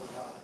with God.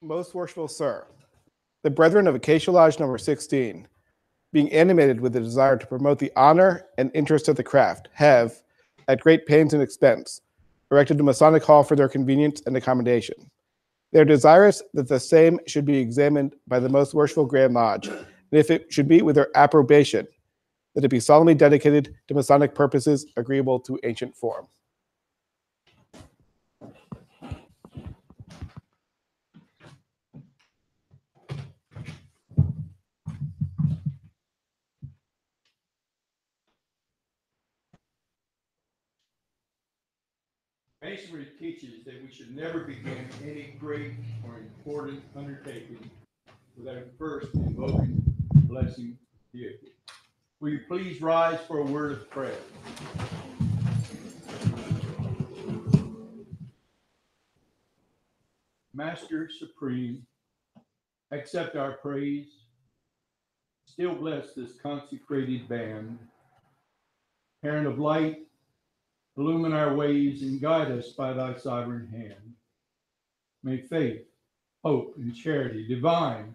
Most worshipful Sir, the brethren of Acacia Lodge number 16, being animated with the desire to promote the honor and interest of the craft, have, at great pains and expense, erected a Masonic Hall for their convenience and accommodation. They are desirous that the same should be examined by the most worshipful Grand Lodge, and if it should be with their approbation, that it be solemnly dedicated to Masonic purposes agreeable to ancient form. Masonry teaches that we should never begin any great or important undertaking without first invoking the blessing deity. Will you please rise for a word of prayer? Master Supreme, accept our praise. Still bless this consecrated band. Parent of light, illumine our ways and guide us by thy sovereign hand. May faith, hope, and charity divine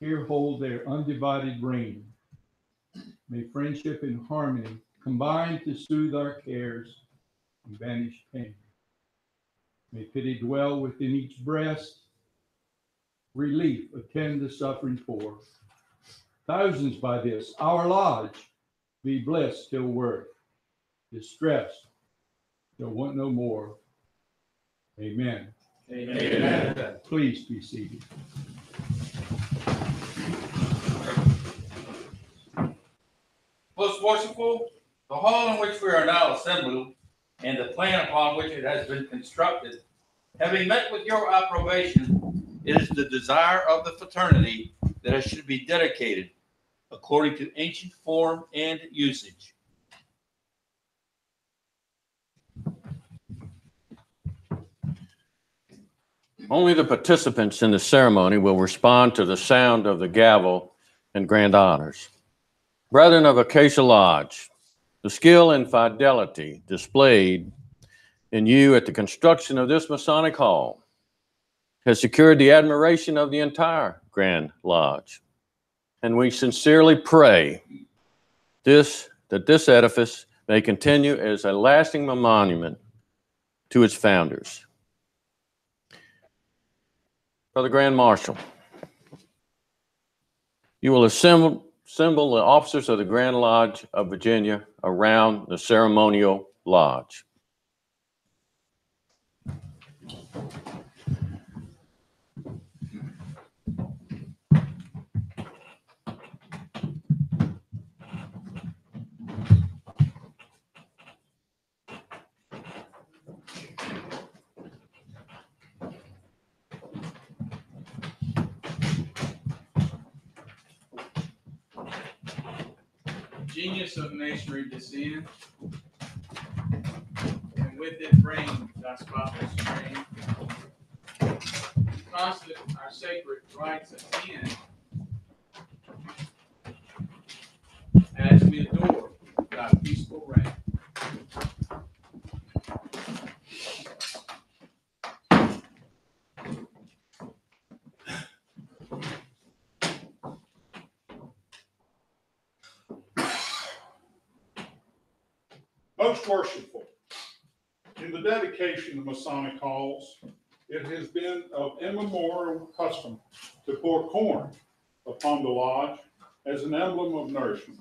here hold their undivided reign. May friendship and harmony combine to soothe our cares and banish pain. May pity dwell within each breast, relief attend the suffering poor. Thousands by this, our lodge, be blessed till worth distressed, they'll want no more. Amen. Amen. Please be seated. Most worshipful, the hall in which we are now assembled and the plan upon which it has been constructed, having met with your approbation, it is the desire of the fraternity that it should be dedicated according to ancient form and usage. Only the participants in the ceremony will respond to the sound of the gavel and grand honors. Brethren of Acacia Lodge, the skill and fidelity displayed in you at the construction of this Masonic Hall has secured the admiration of the entire Grand Lodge. And we sincerely pray this, that this edifice may continue as a lasting monument to its founders. Brother Grand Marshal, you will assemble, assemble the officers of the Grand Lodge of Virginia around the ceremonial lodge. Genius of masonry descend, and with it bring thy spotless train. Constant our sacred rites attend, as we adore thy peaceful reign. Most worshipful, in the dedication of Masonic halls, it has been of immemorial custom to pour corn upon the lodge as an emblem of nourishment.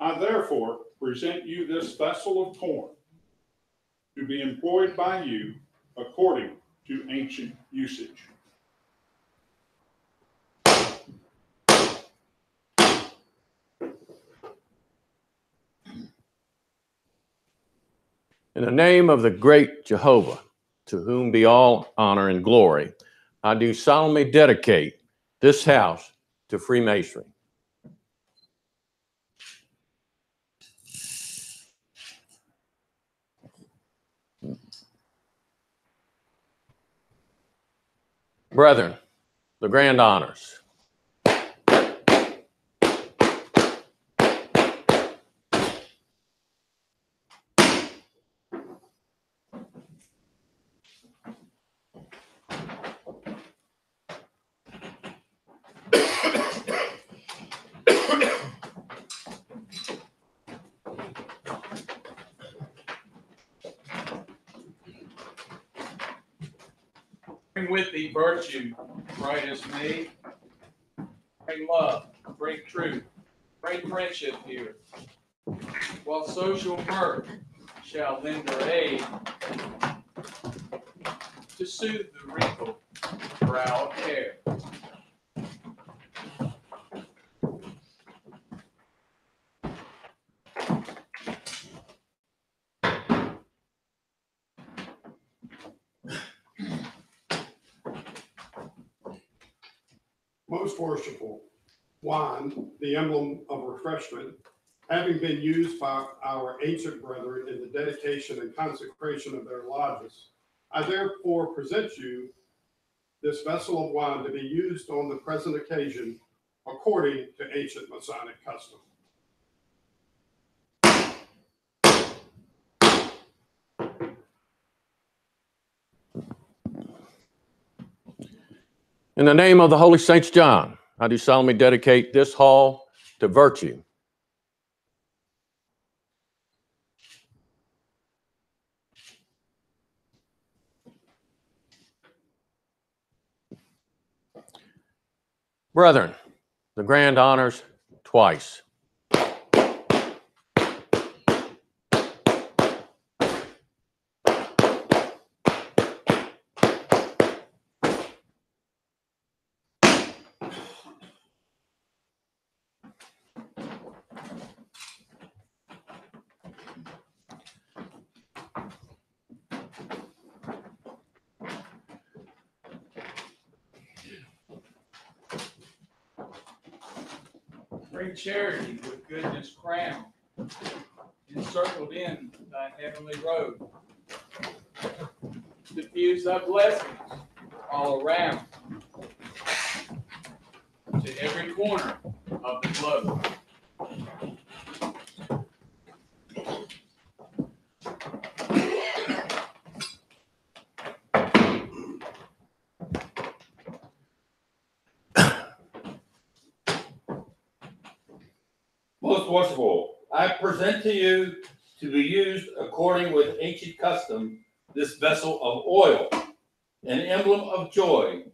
I therefore present you this vessel of corn to be employed by you according to ancient usage. In the name of the great Jehovah, to whom be all honor and glory, I do solemnly dedicate this house to Freemasonry. Brethren, the grand honors. Bring with thee virtue, bright as me. Bring love, bring truth, bring friendship here. While social mirth shall lend her aid to soothe the wrinkled brow of care. Worshipful, wine, the emblem of refreshment, having been used by our ancient brethren in the dedication and consecration of their lodges, I therefore present you this vessel of wine to be used on the present occasion according to ancient Masonic custom. In the name of the Holy Saints John, I do solemnly dedicate this hall to virtue. Brethren, the grand honors twice. Bring charity with goodness crowned, encircled in thy heavenly robe. Diffuse thy blessings all around to every corner of the globe. Most worshipful, I present to you to be used according with ancient custom, this vessel of oil, an emblem of joy,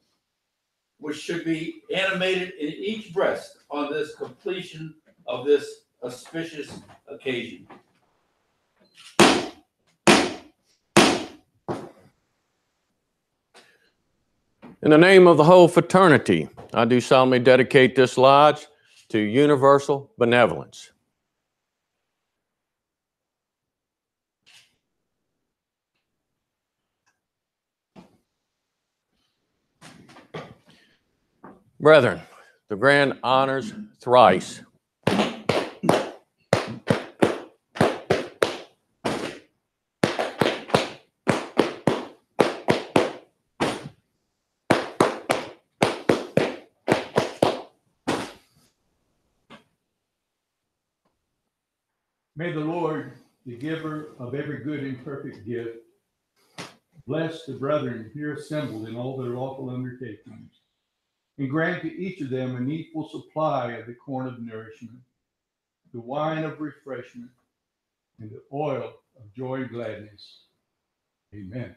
which should be animated in each breast on this completion of this auspicious occasion. In the name of the whole fraternity, I do solemnly dedicate this lodge to universal benevolence. Brethren, the grand honors thrice. May the Lord, the giver of every good and perfect gift, bless the brethren here assembled in all their lawful undertakings, and grant to each of them an equal supply of the corn of nourishment, the wine of refreshment, and the oil of joy and gladness. Amen.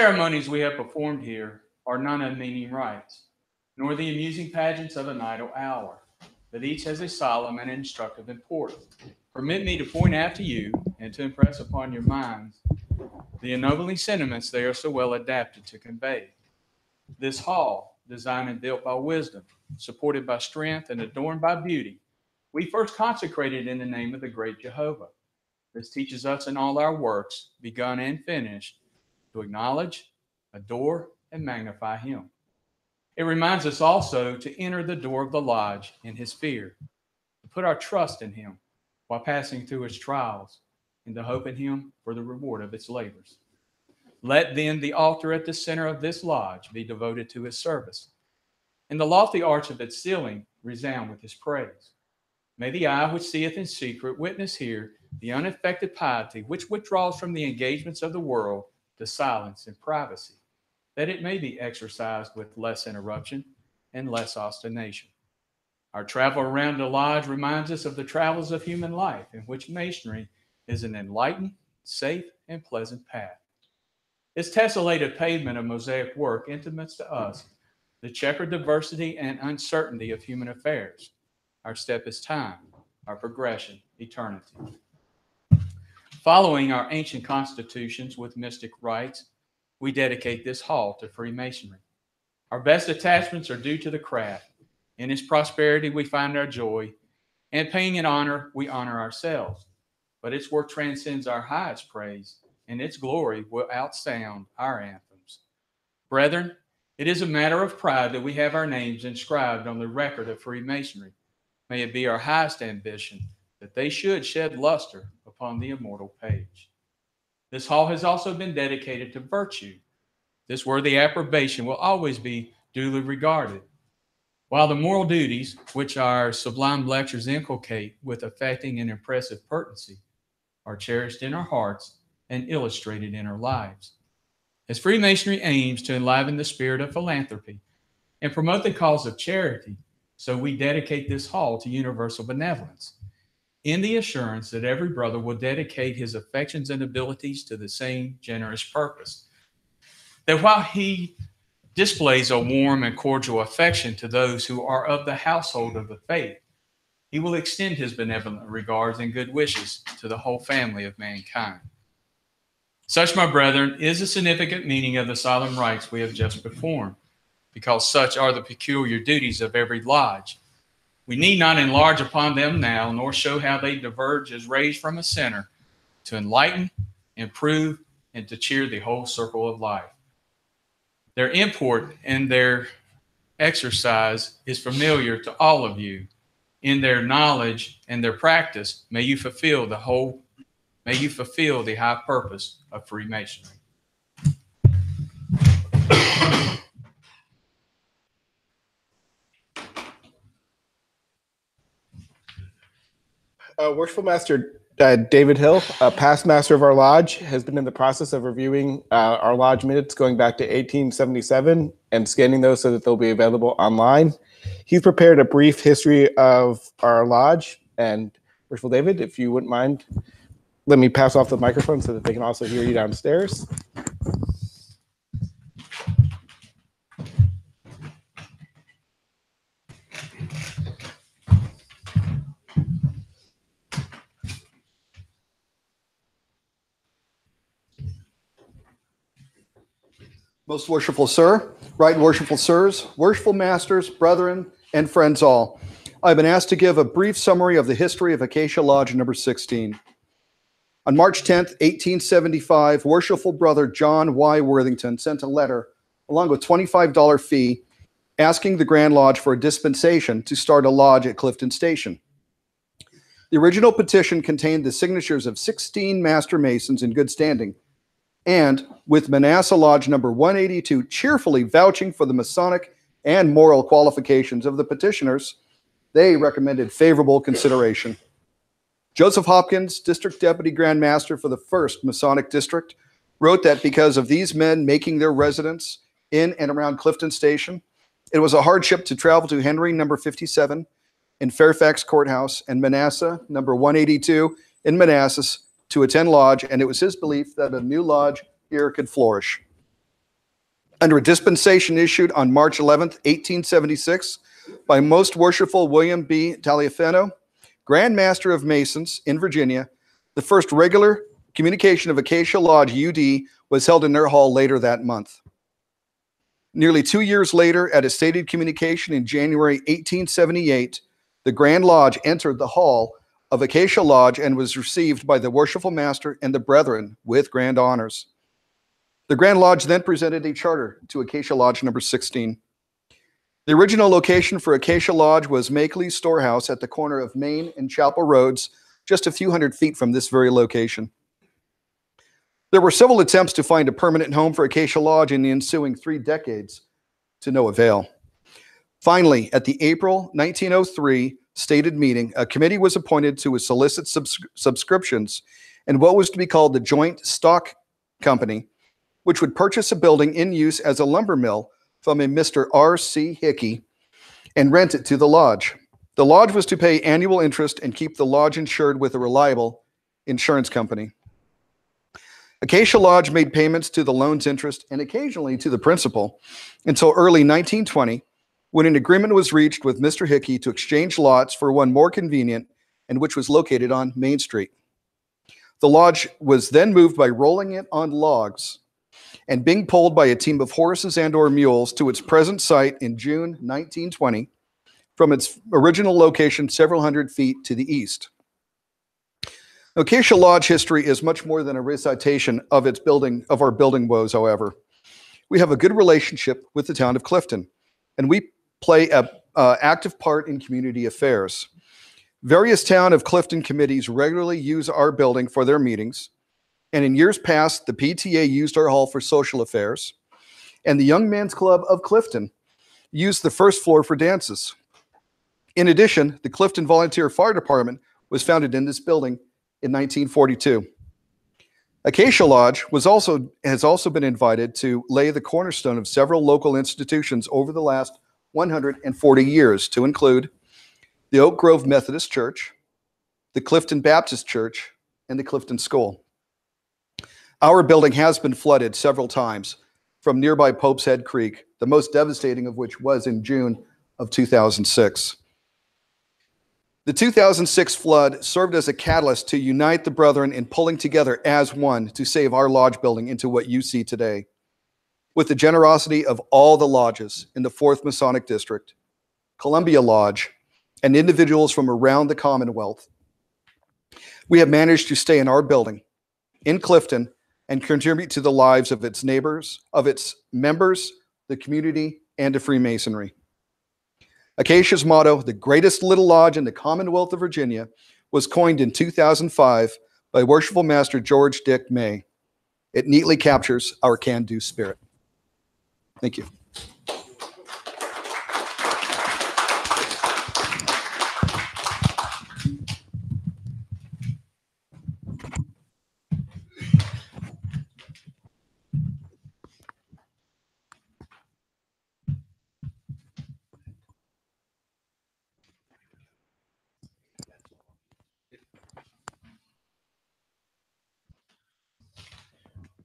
Ceremonies we have performed here are none unmeaning rites, nor the amusing pageants of an idle hour, but each has a solemn and instructive import. Permit me to point out to you and to impress upon your minds the ennobling sentiments they are so well adapted to convey. This hall, designed and built by wisdom, supported by strength, and adorned by beauty, we first consecrated in the name of the great Jehovah. This teaches us in all our works, begun and finished, to acknowledge, adore, and magnify Him. It reminds us also to enter the door of the lodge in His fear, to put our trust in Him while passing through its trials, and to hope in Him for the reward of its labors. Let then the altar at the center of this lodge be devoted to His service, and the lofty arch of its ceiling resound with His praise. May the eye which seeth in secret witness here the unaffected piety which withdraws from the engagements of the world to silence and privacy, that it may be exercised with less interruption and less ostination. Our travel around the lodge reminds us of the travels of human life, in which masonry is an enlightened, safe, and pleasant path. Its tessellated pavement of mosaic work intimates to us the checkered diversity and uncertainty of human affairs. Our step is time, our progression, eternity. Following our ancient constitutions with mystic rites, we dedicate this hall to Freemasonry. Our best attachments are due to the craft. In its prosperity, we find our joy, and paying it honor, we honor ourselves. But its work transcends our highest praise, and its glory will outsound our anthems. Brethren, it is a matter of pride that we have our names inscribed on the record of Freemasonry. May it be our highest ambition that they should shed luster upon the immortal page. This hall has also been dedicated to virtue. This worthy approbation will always be duly regarded. While the moral duties which our sublime lectures inculcate with affecting and impressive pertinency are cherished in our hearts and illustrated in our lives. As Freemasonry aims to enliven the spirit of philanthropy and promote the cause of charity, so we dedicate this hall to universal benevolence in the assurance that every brother will dedicate his affections and abilities to the same generous purpose. That while he displays a warm and cordial affection to those who are of the household of the faith, he will extend his benevolent regards and good wishes to the whole family of mankind. Such, my brethren, is the significant meaning of the solemn rites we have just performed, because such are the peculiar duties of every lodge we need not enlarge upon them now, nor show how they diverge as rays from a center to enlighten, improve, and to cheer the whole circle of life. Their import and their exercise is familiar to all of you. In their knowledge and their practice, may you fulfill the whole, may you fulfill the high purpose of Freemasonry. Uh, Worshipful Master uh, David Hill, a past master of our lodge, has been in the process of reviewing uh, our lodge minutes going back to 1877 and scanning those so that they'll be available online. He's prepared a brief history of our lodge. And Worshipful David, if you wouldn't mind, let me pass off the microphone so that they can also hear you downstairs. Most worshipful sir, right worshipful sirs, worshipful masters, brethren, and friends all. I've been asked to give a brief summary of the history of Acacia Lodge number 16. On March 10th, 1875, worshipful brother John Y. Worthington sent a letter along with $25 fee asking the Grand Lodge for a dispensation to start a lodge at Clifton Station. The original petition contained the signatures of 16 master masons in good standing and with Manasseh Lodge number 182 cheerfully vouching for the Masonic and moral qualifications of the petitioners, they recommended favorable consideration. Joseph Hopkins, District Deputy Grand Master for the 1st Masonic District, wrote that because of these men making their residence in and around Clifton Station, it was a hardship to travel to Henry number 57 in Fairfax Courthouse and Manasseh number 182 in Manassas to attend lodge, and it was his belief that a new lodge here could flourish. under a dispensation issued on March 11, 1876 by Most Worshipful William B. Taliaferro, Grand Master of Masons in Virginia, the first regular communication of Acacia Lodge UD was held in their hall later that month. Nearly two years later, at a stated communication in January 1878, the Grand Lodge entered the hall of Acacia Lodge and was received by the Worshipful Master and the Brethren with grand honors. The Grand Lodge then presented a charter to Acacia Lodge number 16. The original location for Acacia Lodge was Makeley's Storehouse at the corner of Main and Chapel Roads, just a few hundred feet from this very location. There were several attempts to find a permanent home for Acacia Lodge in the ensuing three decades, to no avail. Finally, at the April 1903 stated meeting, a committee was appointed to solicit subs- subscriptions and what was to be called the Joint Stock Company, which would purchase a building in use as a lumber mill from a Mr. R.C. Hickey and rent it to the lodge. The lodge was to pay annual interest and keep the lodge insured with a reliable insurance company. Acacia Lodge made payments to the loan's interest and occasionally to the principal until early 1920 when an agreement was reached with Mr. Hickey to exchange lots for one more convenient and which was located on Main Street. The lodge was then moved by rolling it on logs and being pulled by a team of horses and or mules to its present site in June 1920 from its original location several hundred feet to the east. Acacia Lodge history is much more than a recitation of its building of our building woes, however. We have a good relationship with the town of Clifton, and we play a uh, active part in community affairs. Various town of Clifton committees regularly use our building for their meetings, and in years past, the PTA used our hall for social affairs, and the Young Men's Club of Clifton used the first floor for dances. In addition, the Clifton Volunteer Fire Department was founded in this building in 1942. Acacia Lodge was also has also been invited to lay the cornerstone of several local institutions over the last 140 years, to include the Oak Grove Methodist Church, the Clifton Baptist Church, and the Clifton School. Our building has been flooded several times from nearby Pope's Head Creek, the most devastating of which was in June of 2006. The 2006 flood served as a catalyst to unite the brethren in pulling together as one to save our lodge building into what you see today. With the generosity of all the lodges in the 4th Masonic District, Columbia Lodge, and individuals from around the Commonwealth, we have managed to stay in our building in Clifton and contribute to the lives of its neighbors, of its members, the community, and to Freemasonry. Acacia's motto, the greatest little lodge in the Commonwealth of Virginia, was coined in 2005 by Worshipful Master George Dick May. It neatly captures our can do spirit. Thank you.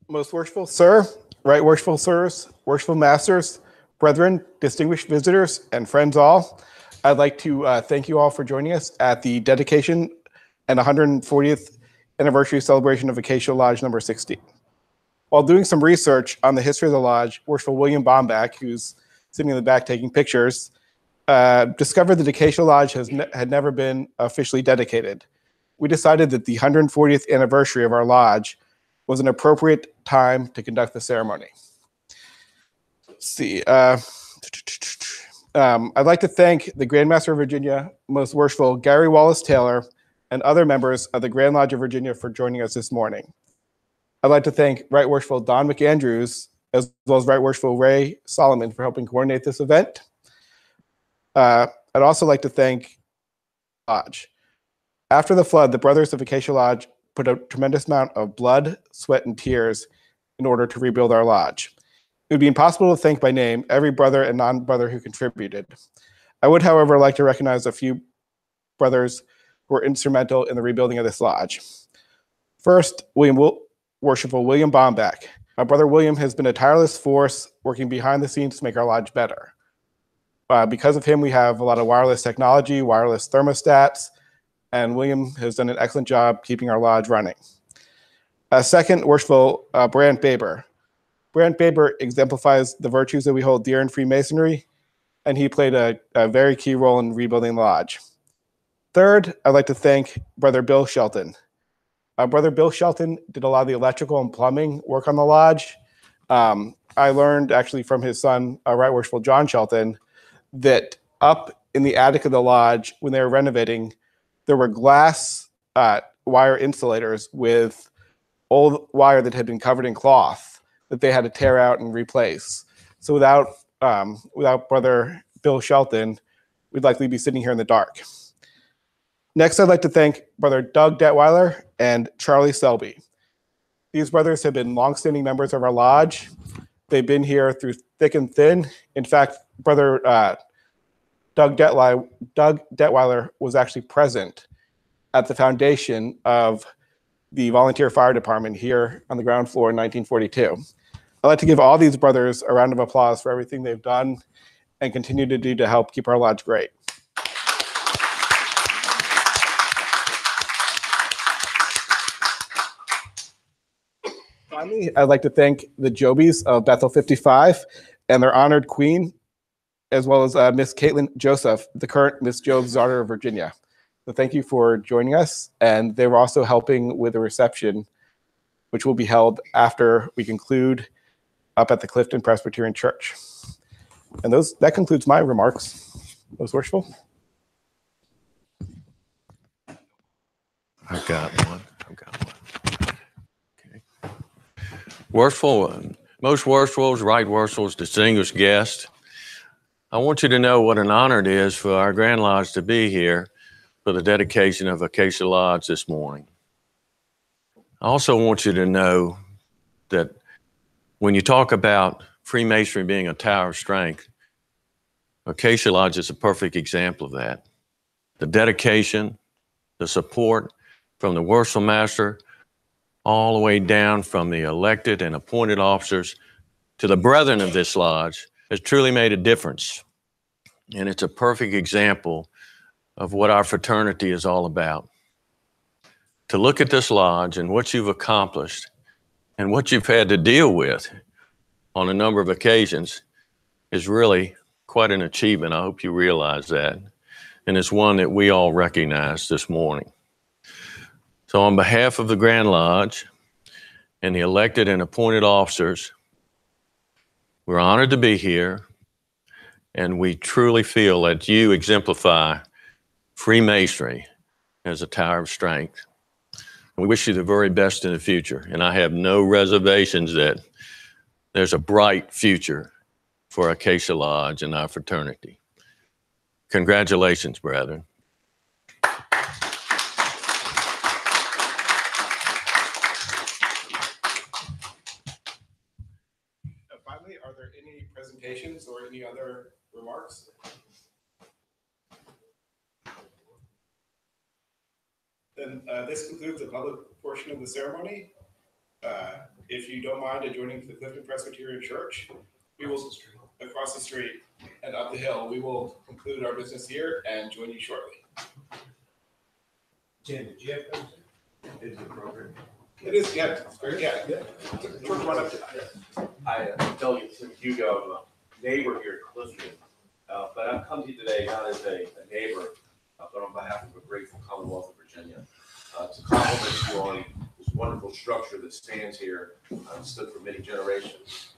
Most worshipful sir, right worshipful sirs, worshipful masters, brethren, distinguished visitors, and friends all, I'd like to uh, thank you all for joining us at the dedication and 140th anniversary celebration of Acacia Lodge number 16. While doing some research on the history of the lodge, worshipful William Bomback, who's sitting in the back taking pictures, uh, discovered that Acacia Lodge has ne- had never been officially dedicated. We decided that the 140th anniversary of our lodge was an appropriate time to conduct the ceremony. Let's see. Uh, um, I'd like to thank the Grand Master of Virginia, Most Worshipful Gary Wallace Taylor, and other members of the Grand Lodge of Virginia for joining us this morning. I'd like to thank Right Worshipful Don McAndrews, as well as Right Worshipful Ray Solomon for helping coordinate this event. Uh, I'd also like to thank Lodge. After the flood, the Brothers of Acacia Lodge put a tremendous amount of blood, sweat, and tears in order to rebuild our lodge. It would be impossible to thank by name every brother and non brother who contributed. I would, however, like to recognize a few brothers who were instrumental in the rebuilding of this lodge. First, William Wil- Worshipful William Bomback, My brother William has been a tireless force working behind the scenes to make our lodge better. Uh, because of him, we have a lot of wireless technology, wireless thermostats, and William has done an excellent job keeping our lodge running. Second, worshipful uh, Brant Baber. Brant Baber exemplifies the virtues that we hold dear in Freemasonry, and he played a, a very key role in rebuilding the lodge. Third, I'd like to thank Brother Bill Shelton. Uh, Brother Bill Shelton did a lot of the electrical and plumbing work on the lodge. Um, I learned actually from his son, uh, Right Worshipful John Shelton, that up in the attic of the lodge, when they were renovating, there were glass uh, wire insulators with old wire that had been covered in cloth that they had to tear out and replace. So without um, without Brother Bill Shelton, we'd likely be sitting here in the dark. Next, I'd like to thank Brother Doug Detweiler and Charlie Selby. These brothers have been longstanding members of our lodge. They've been here through thick and thin. In fact, Brother uh, Doug, Detweiler, Doug Detweiler was actually present at the foundation of the volunteer fire department here on the ground floor in 1942. I'd like to give all these brothers a round of applause for everything they've done and continue to do to help keep our lodge great. Finally, I'd like to thank the Jobies of Bethel 55 and their honored queen, as well as uh, Miss Caitlin Joseph, the current Miss Job's daughter of Virginia. So thank you for joining us. And they were also helping with the reception, which will be held after we conclude up at the Clifton Presbyterian Church. And those that concludes my remarks. Most worshipful. I've got one. I've got one. Okay. Worshipful, most worshipful, right worshipful, distinguished guest. I want you to know what an honor it is for our Grand Lodge to be here for the dedication of Acacia Lodge this morning. I also want you to know that when you talk about Freemasonry being a tower of strength, Acacia Lodge is a perfect example of that. The dedication, the support from the worshipful master, all the way down from the elected and appointed officers to the brethren of this lodge has truly made a difference. And it's a perfect example of what our fraternity is all about. To look at this lodge and what you've accomplished and what you've had to deal with on a number of occasions is really quite an achievement. I hope you realize that. And it's one that we all recognize this morning. So, on behalf of the Grand Lodge and the elected and appointed officers, we're honored to be here. And we truly feel that you exemplify Freemasonry as a tower of strength. We wish you the very best in the future. And I have no reservations that there's a bright future for Acacia Lodge and our fraternity. Congratulations, brethren. Uh, Finally, are there any presentations or any other remarks? Then uh, this concludes the public portion of the ceremony. Uh, If you don't mind adjoining to the Clifton Presbyterian Church, we will, across the street and up the hill, we will conclude our business here and join you shortly. Jen, did you have something? Is it appropriate? It is, yeah, it's very, yeah. Up. I uh, tell you, Tim Hugo, I'm a neighbor here at Clifton. Uh, but I've come to you today not as a, a neighbor, uh, but on behalf of a grateful Commonwealth of Virginia. Uh, to compliment you on this wonderful structure that stands here, uh, stood for many generations.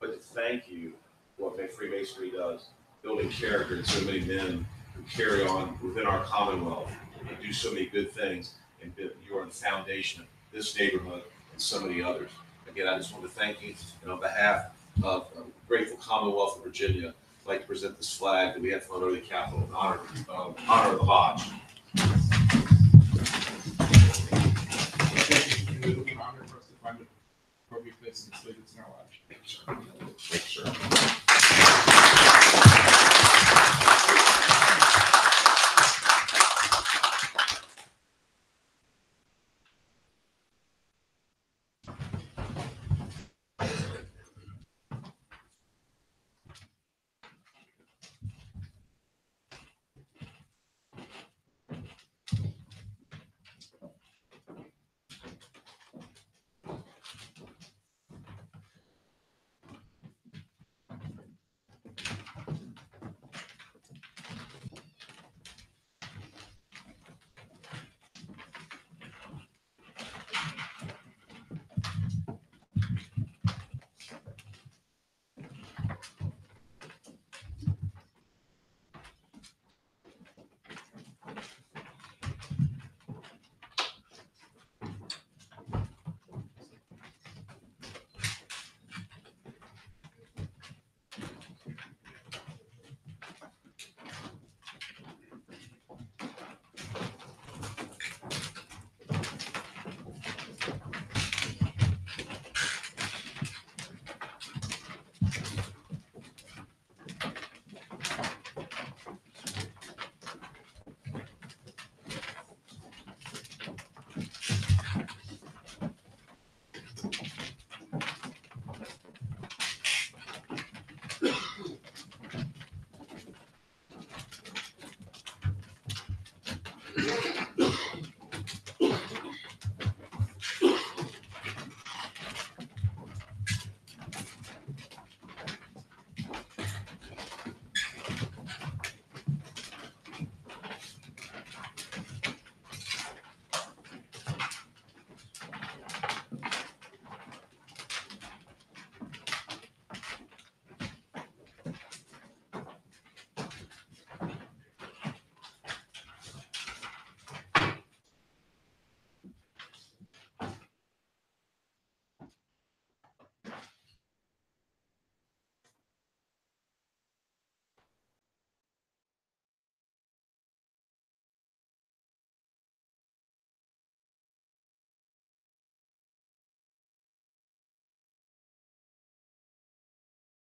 But to thank you for what Freemasonry does, building character in so many men who carry on within our Commonwealth and do so many good things. And you are the foundation of this neighborhood and so many others. Again, I just want to thank you, and on behalf of uh, grateful Commonwealth of Virginia, I'd like to present this flag that we have flown over the Capitol in honor, uh, honor of the Lodge. It